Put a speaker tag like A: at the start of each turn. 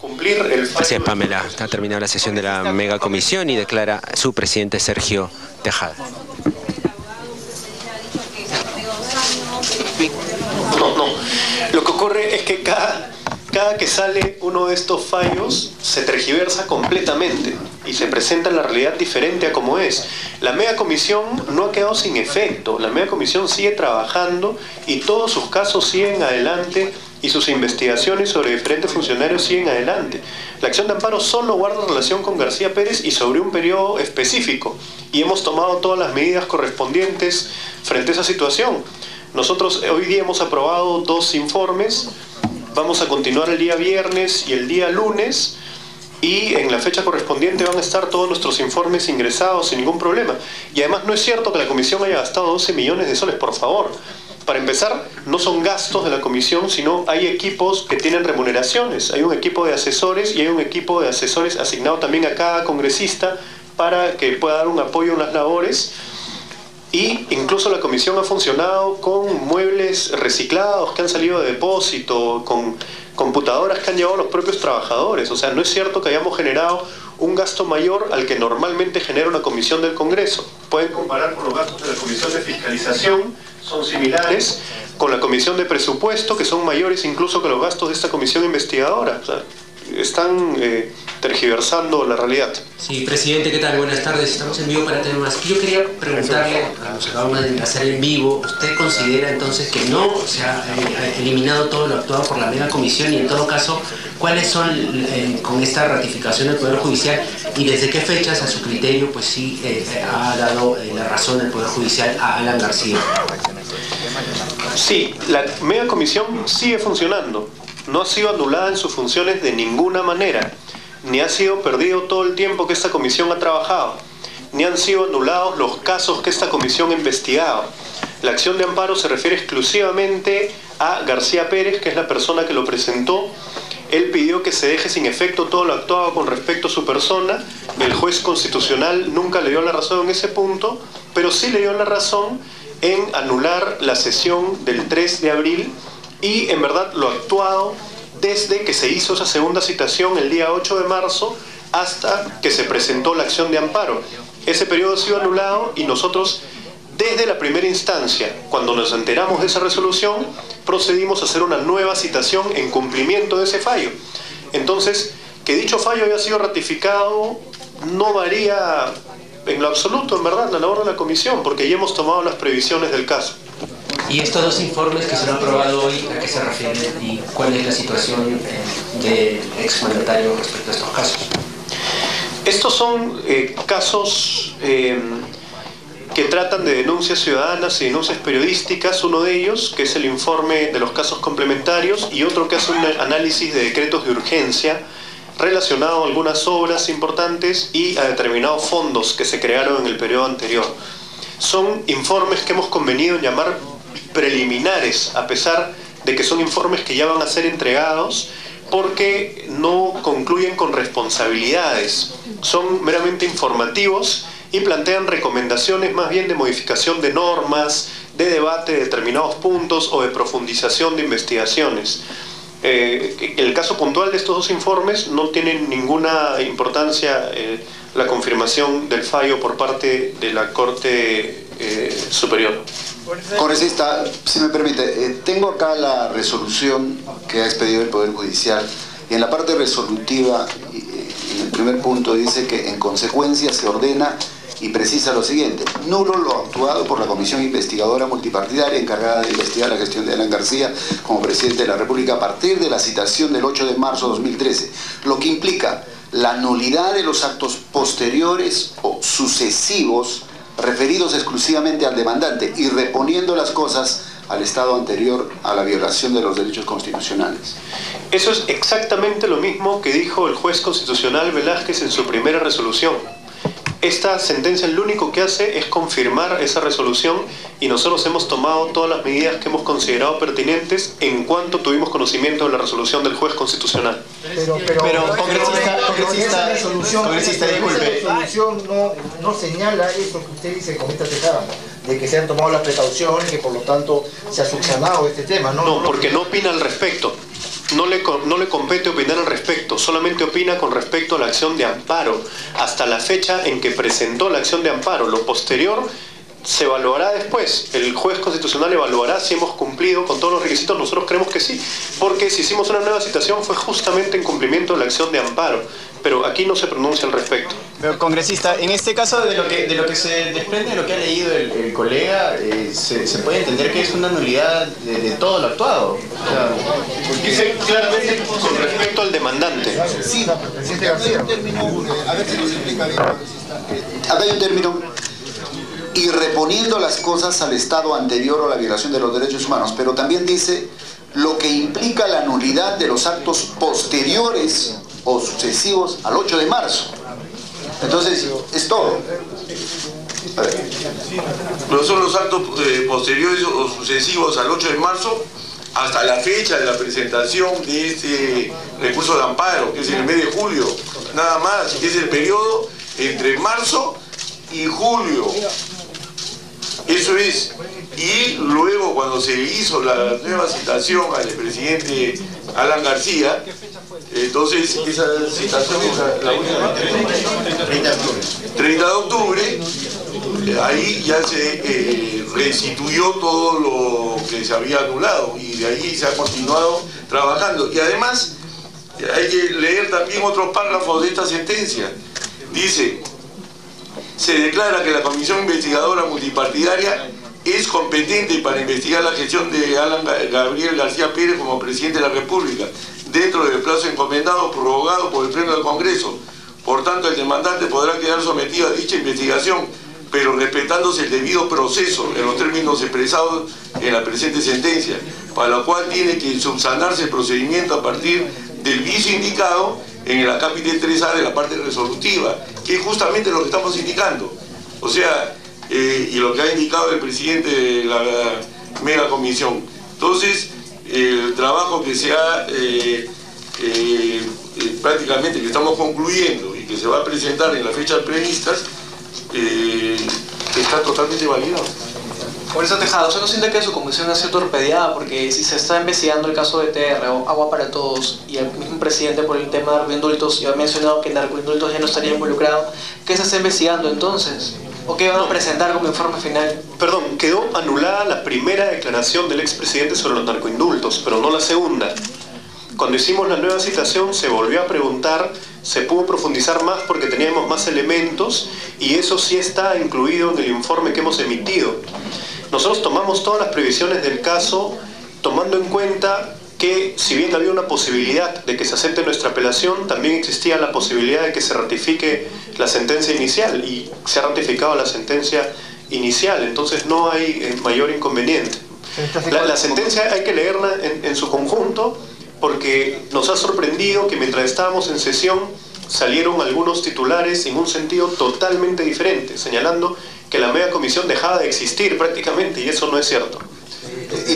A: cumplir el
B: Gracias, Pamela. Ha terminado la sesión de la mega comisión y declara su presidente Sergio Tejada.
A: No, no. Lo que ocurre es que cada, cada que sale uno de estos fallos se tergiversa completamente y se presenta la realidad diferente a como es. La mega comisión no ha quedado sin efecto. La mega comisión sigue trabajando y todos sus casos siguen adelante y sus investigaciones sobre diferentes funcionarios siguen adelante. La acción de amparo solo guarda relación con García Pérez y sobre un periodo específico y hemos tomado todas las medidas correspondientes frente a esa situación. Nosotros hoy día hemos aprobado dos informes, vamos a continuar el día viernes y el día lunes y en la fecha correspondiente van a estar todos nuestros informes ingresados sin ningún problema. Y además no es cierto que la comisión haya gastado 12 millones de soles, por favor. Para empezar, no son gastos de la comisión, sino hay equipos que tienen remuneraciones. Hay un equipo de asesores y hay un equipo de asesores asignado también a cada congresista para que pueda dar un apoyo en las labores. Y incluso la comisión ha funcionado con muebles reciclados que han salido de depósito, con computadoras que han llevado los propios trabajadores. O sea, no es cierto que hayamos generado un gasto mayor al que normalmente genera una comisión del Congreso. Pueden comparar con los gastos de la comisión de fiscalización, son similares, con la comisión de presupuesto, que son mayores incluso que los gastos de esta comisión investigadora. Están eh, tergiversando la realidad.
C: Sí, presidente, ¿qué tal? Buenas tardes. Estamos en vivo para tener más. Yo quería preguntarle, nos acabamos de hacer en vivo, ¿usted considera entonces que no se ha eh, eliminado todo lo actuado por la mega comisión y en todo caso, cuáles son eh, con esta ratificación del Poder Judicial y desde qué fechas a su criterio pues sí ha dado la razón el Poder Judicial a Alan García?
A: Sí, la mega comisión sigue funcionando no ha sido anulada en sus funciones de ninguna manera, ni ha sido perdido todo el tiempo que esta comisión ha trabajado, ni han sido anulados los casos que esta comisión ha investigado. La acción de amparo se refiere exclusivamente a García Pérez, que es la persona que lo presentó. Él pidió que se deje sin efecto todo lo actuado con respecto a su persona. El juez constitucional nunca le dio la razón en ese punto, pero sí le dio la razón en anular la sesión del 3 de abril y en verdad lo actuado desde que se hizo esa segunda citación el día 8 de marzo hasta que se presentó la acción de amparo. Ese periodo ha sido anulado y nosotros desde la primera instancia, cuando nos enteramos de esa resolución, procedimos a hacer una nueva citación en cumplimiento de ese fallo. Entonces, que dicho fallo haya sido ratificado no varía en lo absoluto, en verdad, la labor de la comisión, porque ya hemos tomado las previsiones del caso.
C: ¿Y estos dos informes que se han aprobado hoy, a qué se refieren y cuál es la situación del exmandatario respecto a estos casos?
A: Estos son eh, casos eh, que tratan de denuncias ciudadanas y denuncias periodísticas, uno de ellos, que es el informe de los casos complementarios, y otro que hace un análisis de decretos de urgencia relacionado a algunas obras importantes y a determinados fondos que se crearon en el periodo anterior. Son informes que hemos convenido en llamar preliminares, a pesar de que son informes que ya van a ser entregados porque no concluyen con responsabilidades, son meramente informativos y plantean recomendaciones más bien de modificación de normas, de debate de determinados puntos o de profundización de investigaciones. Eh, el caso puntual de estos dos informes no tiene ninguna importancia eh, la confirmación del fallo por parte de la Corte eh, Superior.
D: Congresista, si me permite, eh, tengo acá la resolución que ha expedido el Poder Judicial y en la parte resolutiva, eh, en el primer punto dice que en consecuencia se ordena y precisa lo siguiente, nulo lo actuado por la Comisión Investigadora Multipartidaria encargada de investigar la gestión de Alan García como presidente de la República a partir de la citación del 8 de marzo de 2013, lo que implica la nulidad de los actos posteriores o sucesivos referidos exclusivamente al demandante y reponiendo las cosas al estado anterior a la violación de los derechos constitucionales.
A: Eso es exactamente lo mismo que dijo el juez constitucional Velázquez en su primera resolución. Esta sentencia lo único que hace es confirmar esa resolución y nosotros hemos tomado todas las medidas que hemos considerado pertinentes en cuanto tuvimos conocimiento de la resolución del juez constitucional.
E: Pero, pero, congresista, congresista, resolución, congresista, disculpe. La resolución no, no señala eso que usted dice con esta tejada, de que se han tomado las precauciones, que por lo tanto se ha subsanado este tema, ¿no?
A: No, porque no opina al respecto. no le, no le compete opinar al respecto, solamente opina con respecto a la acción de amparo, hasta la fecha en que presentó la acción de amparo. Lo posterior se evaluará después. El juez constitucional evaluará si hemos cumplido con todos los requisitos. Nosotros creemos que sí, porque si hicimos una nueva citación fue justamente en cumplimiento de la acción de amparo pero aquí no se pronuncia al respecto.
F: Pero, congresista, en este caso, de lo que, de lo que se desprende de lo que ha leído el, colega, eh, se, puede entender que es una nulidad de, todo lo actuado.
A: Dice claramente con respecto al demandante.
D: Sí, presidente García. A ver si nos explica bien, Acá hay un término y reponiendo las cosas al estado anterior a la violación de los derechos humanos, pero también dice lo que implica la nulidad de los actos posteriores o sucesivos al 8 de marzo. Entonces, es todo.
G: Pero son los actos eh, posteriores o sucesivos al 8 de marzo hasta la fecha de la presentación de este recurso de amparo, que es en el mes de julio, nada más, que es el periodo entre marzo y julio. Eso es. Y luego cuando se hizo la nueva citación al presidente Alan García, entonces esa citación la, última 30 de octubre, eh, ahí ya se eh, restituyó todo lo que se había anulado y de ahí se ha continuado trabajando. Y además hay que leer también otros párrafos de esta sentencia. Dice, se declara que la Comisión Investigadora Multipartidaria es competente para investigar la gestión de Alan Gabriel García Pérez como presidente de la República, dentro del plazo encomendado prorrogado por el Pleno del Congreso. Por tanto, el demandante podrá quedar sometido a dicha investigación, pero respetándose el debido proceso en los términos expresados en la presente sentencia, para lo cual tiene que subsanarse el procedimiento a partir del vicio indicado en el acápite 3A de la parte resolutiva, que es justamente lo que estamos indicando. O sea, eh, y lo que ha indicado el presidente de la mega comisión. Entonces, el trabajo que se ha eh, eh, prácticamente que estamos concluyendo y que se va a presentar en las fechas previstas, está totalmente validado.
H: Por eso Tejado, ¿usted no siente que su comisión ha sido torpedeada? Porque si se está investigando el caso de TR o Agua para Todos y el mismo presidente por el tema de narcoindultos y ha mencionado que narcoindultos ya no estaría involucrado, ¿qué se está investigando entonces? ¿O qué van a presentar como informe final?
A: Perdón, quedó anulada la primera declaración del expresidente sobre los narcoindultos, pero no la segunda. Cuando hicimos la nueva citación se volvió a preguntar, se pudo profundizar más porque teníamos más elementos y eso sí está incluido en el informe que hemos emitido. Nosotros tomamos todas las previsiones del caso tomando en cuenta que si bien había una posibilidad de que se acepte nuestra apelación, también existía la posibilidad de que se ratifique la sentencia inicial y se ha ratificado la sentencia inicial, entonces no hay eh, mayor inconveniente. La, sentencia hay que leerla en, en su conjunto porque nos ha sorprendido que mientras estábamos en sesión salieron algunos titulares en un sentido totalmente diferente, señalando que la media comisión dejaba de existir prácticamente y eso no es cierto.